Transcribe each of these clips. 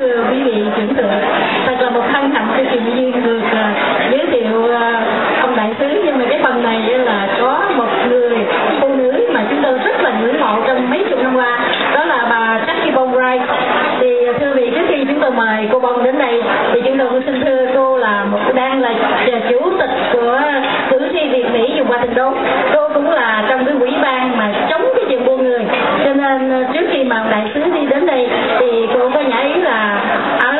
Thưa quý vị trưởng thượng, thật là một hân hạnh cho chị Duyên được uh, giới thiệu uh, ông đại sứ nhưng mà cái phần này là có một người phụ nữ mà chúng tôi rất là ngưỡng mộ trong mấy chục năm qua đó là bà Jackie Bong Wright thì thưa vị trước khi chúng tôi mời cô Bong đến đây thì chúng tôi cũng xin thưa cô là một đang là chủ tịch của cử tri Việt Mỹ dùng Washington cô cũng là trong cái quỹ ban mà chống cái chuyện buôn người cho nên trước khi mà ông đại sứ đi đến đây thì cô có nhã ý là ở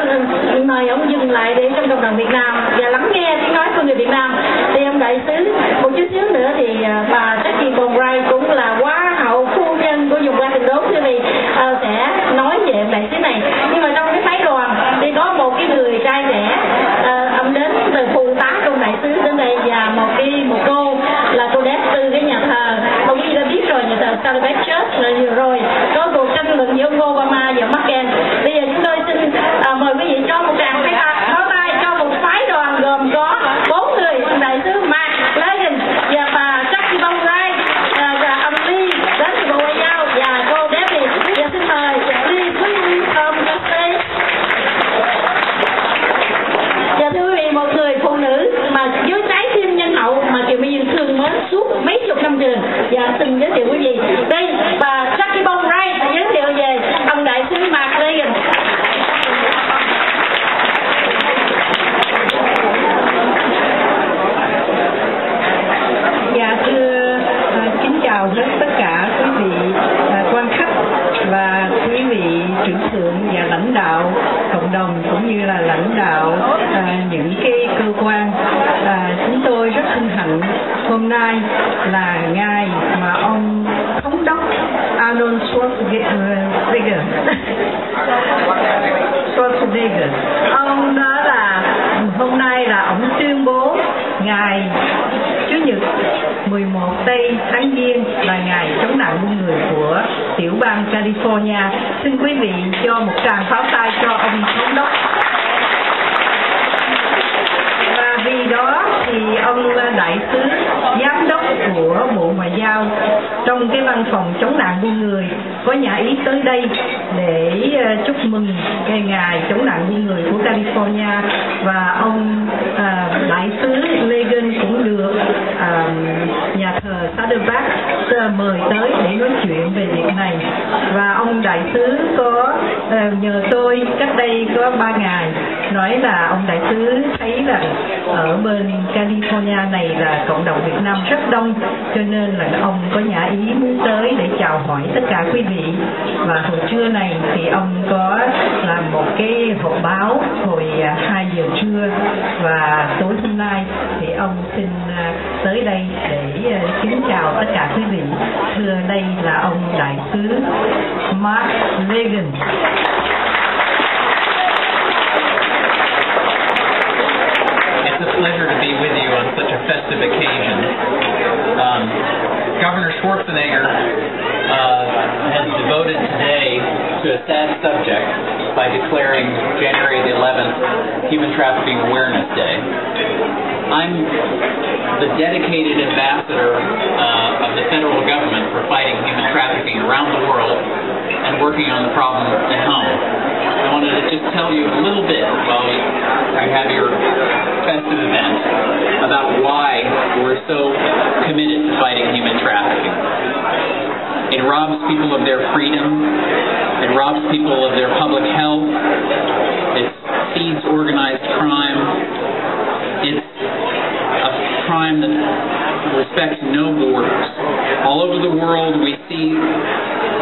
mời ông dừng lại để trong cộng đồng Việt Nam và lắng nghe tiếng nói của người Việt Nam thì ông đại sứ một chút xíu nữa thì bà Jackie Bong Wright cũng là quá hậu phu nhân của dùng Washington thưa vị uh, sẽ nói về ông đại sứ này nhưng mà trong cái phái đoàn thì có một cái người trai trẻ uh, ông đến từ phụ tá công đại sứ đến đây và một cái một cô là cô đến từ cái nhà thờ ông quý vị đã biết rồi nhà thờ Salvation Church rồi vừa rồi. Có cuộc tranh luận giữa ông Obama và McCain bây giờ chúng tôi xin à, mời quý vị cho một tràng pháo tay pháo tay cho một phái đoàn gồm có bốn người đại sứ Mark Legan và bà Jackie Bong Lai à, và ông Lee đến từ bộ ngoại giao và cô Debbie. Và xin mời Lee quý come to và thưa quý vị một người phụ nữ mà dưới trái tim nhân hậu mà Kiều My Dương thương mến suốt mấy chục năm trường dạ, và xin giới thiệu quý vị. Đây 11 tây tháng Giêng là ngày chống nạn buôn người của tiểu bang California. Xin quý vị cho một tràng pháo tay cho ông thống đốc. Và vì đó thì ông đại sứ giám đốc của Bộ Ngoại giao trong cái văn phòng chống nạn buôn người có nhà ý tới đây để ờ, chúc mừng cái ngày chống nạn buôn người của California và ông à, đại sứ Legan cũng được à, nhà được bác mời tới để nói chuyện về việc này. Và ông đại sứ có ờ, nhờ tôi cách đây có ba ngày nói là ông đại sứ thấy là ở bên California này là cộng đồng Việt Nam rất đông, cho nên là ông có nhà ý muốn tới để chào hỏi tất cả quý vị. Và hồi trưa này thì ông có làm một cái họp báo hồi à, 2 giờ trưa. Và tối hôm nay thì ông xin à, tới đây để à, kính chào tất cả quý vị. Thưa đây là ông đại sứ Mark Reagan. Pleasure to be with you on such a festive occasion. Um, Governor Schwarzenegger uh, has devoted today to a sad subject by declaring January the 11th Human Trafficking Awareness Day. I'm the dedicated ambassador uh, of the federal government for fighting human trafficking around the world and working on the problem at home. I wanted to just tell you a little bit while you have your festive event about why we're so committed to fighting human trafficking. It robs people of their freedom. It robs people of their public health. It feeds organized crime. It's a crime that respects no borders. All over the world, we see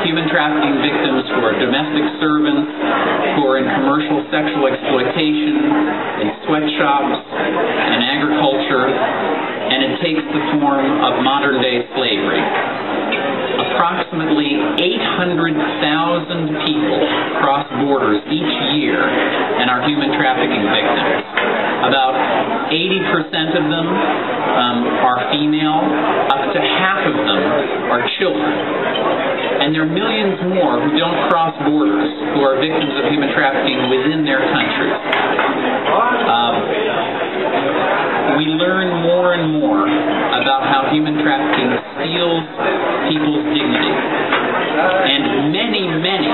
human trafficking victims who are domestic servants, who are in commercial sexual exploitation, in sweatshops, in agriculture, and it takes the form of modern day slavery. Approximately 800,000 people cross borders each year and are human trafficking victims. About 80% of them um, are female, up to half of them are children. And there are millions more who don't cross borders, who are victims of human trafficking within their countries. Um, we learn more and more about how human trafficking steals people's dignity. And many, many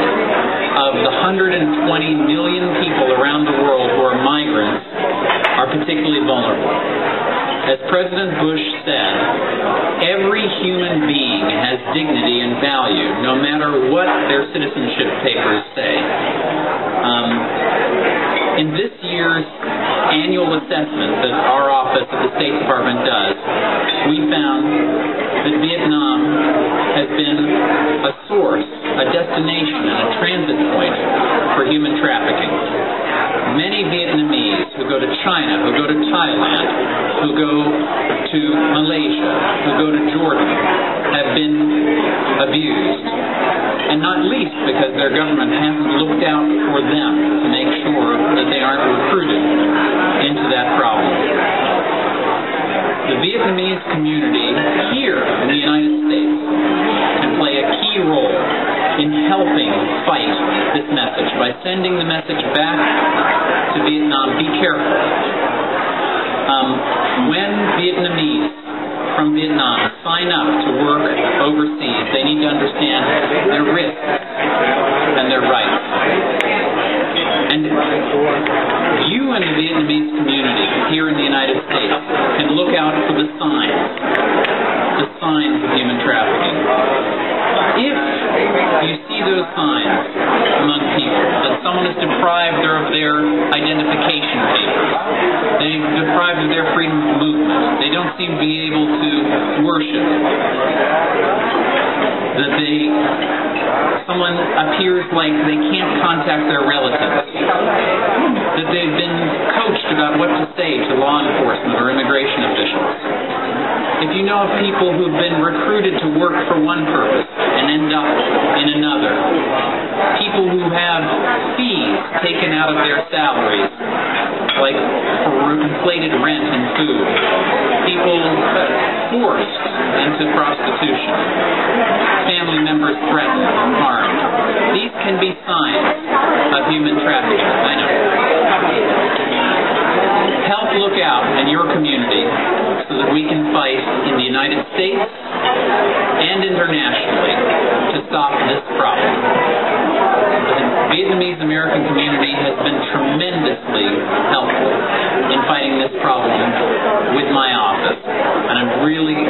of the 120 million people around the world who are migrants are particularly vulnerable. As President Bush said, every human being has dignity and value, no matter what their citizenship papers say. Um, in this year's annual assessment that our office at the State Department does, we found that Vietnam has been a source, a destination, and a transit point for human trafficking. Many Vietnamese who go to China, who go to Thailand, who go to Malaysia, who go to Jordan, have been abused. And not least because their government hasn't looked out for them to make sure that they aren't recruited into that problem. The Vietnamese community here in the United States can play a key role in helping fight this message by sending the message back to Vietnam be careful. Um, when Vietnamese from Vietnam sign up to work overseas, they need to understand their risks and their rights. And you and the Vietnamese community here in the United States can look out for the signs, able to worship, that they someone appears like they can't contact their relatives, that they've been coached about what to say to law enforcement or immigration officials. If you know of people who've been recruited to work for one purpose and end up in another, people who have fees taken out of their salaries, like for inflated rent and food, people forced into prostitution, family members threatened and harmed. These can be signs of human trafficking. I know. Help look out in your community so that we can fight in the United States and internationally to stop this problem. The Vietnamese American community has been tremendously helpful in fighting this problem with my office, and I'm really